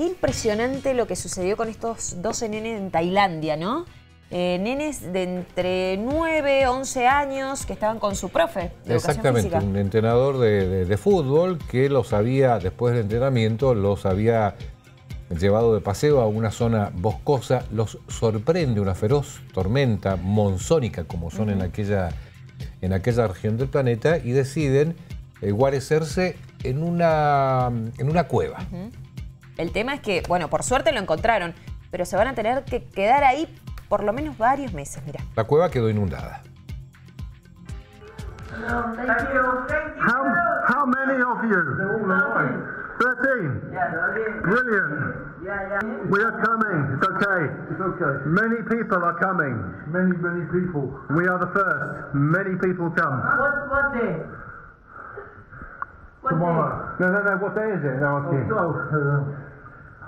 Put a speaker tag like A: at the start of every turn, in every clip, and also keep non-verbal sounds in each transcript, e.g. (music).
A: Qué impresionante lo que sucedió con estos 12 nenes en Tailandia, ¿no? Eh, nenes de entre 9, 11 años que estaban con su profe de
B: Exactamente, un entrenador de, de, fútbol que los había, después del entrenamiento, los había llevado de paseo a una zona boscosa, los sorprende una feroz tormenta monzónica como son en, aquella, en aquella región del planeta y deciden eh, guarecerse en una, en una cueva.
A: El tema es que, bueno, por suerte lo encontraron, pero se van a tener que quedar ahí por lo menos varios meses, mira.
B: La cueva quedó inundada.
C: How, many of you? 13. Yeah, Brilliant. Yeah, yeah. We are coming. It's okay. It's okay. Many people are coming. Many, many people. We are the first. Many people come.
D: What, what day?
C: What Tomorrow. Day? No, no, no. What day is it? No.
D: Oh,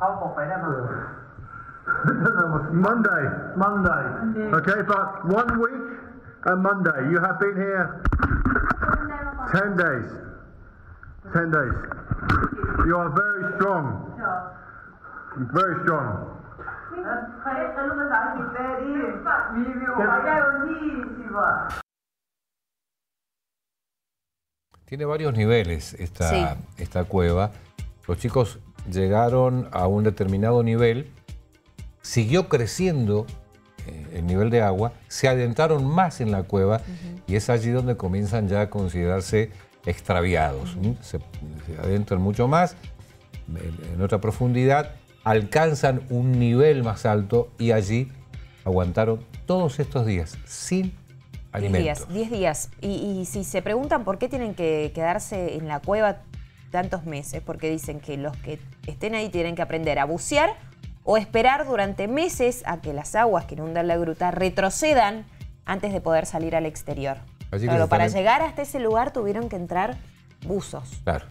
D: How for room. (laughs)
C: Monday. Monday. Okay, but one week and Monday. You have been here ten days. Ten days. You are very strong. Very strong.
B: Tiene varios niveles esta, sí. esta cueva. Los chicos llegaron a un determinado nivel, siguió creciendo eh, el nivel de agua, se adentraron más en la cueva y es allí donde comienzan ya a considerarse extraviados. Se, adentran mucho más, en otra profundidad, alcanzan un nivel más alto y allí aguantaron todos estos días sin alimentos.
A: 10 días, 10 días. Y, si se preguntan por qué tienen que quedarse en la cueva tantos meses, porque dicen que los que estén ahí tienen que aprender a bucear o esperar durante meses a que las aguas que inundan la gruta retrocedan antes de poder salir al exterior. Pero para llegar hasta ese lugar tuvieron que entrar buzos.
B: Claro.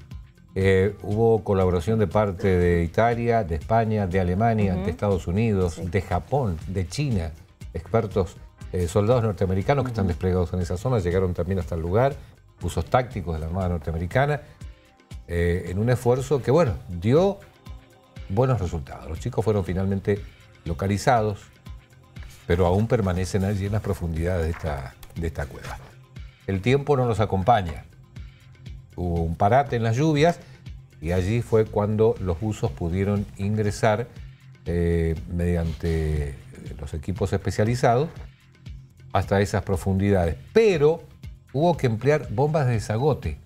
B: Eh, hubo colaboración de parte de Italia, de España, de Alemania, de Estados Unidos, de Japón, de China. Expertos, eh, soldados norteamericanos que están desplegados en esa zona llegaron también hasta el lugar, buzos tácticos de la Armada Norteamericana, eh, en un esfuerzo que, bueno, dio buenos resultados. Los chicos fueron finalmente localizados, pero aún permanecen allí en las profundidades de esta, cueva el tiempo no nos acompaña. Hubo un parate en las lluvias y allí fue cuando los buzos pudieron ingresar eh, mediante los equipos especializados hasta esas profundidades. Pero hubo que emplear bombas de desagote.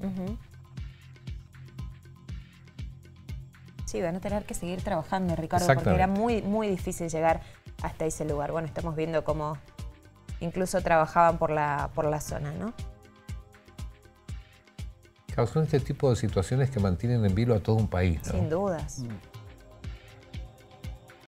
A: Sí, van a tener que seguir trabajando, Ricardo, porque era muy, muy difícil llegar hasta ese lugar. Bueno, estamos viendo cómo incluso trabajaban por la, por la zona, ¿no?
B: son este tipo de situaciones que mantienen en vilo a todo un país.
A: Sin dudas. Mm.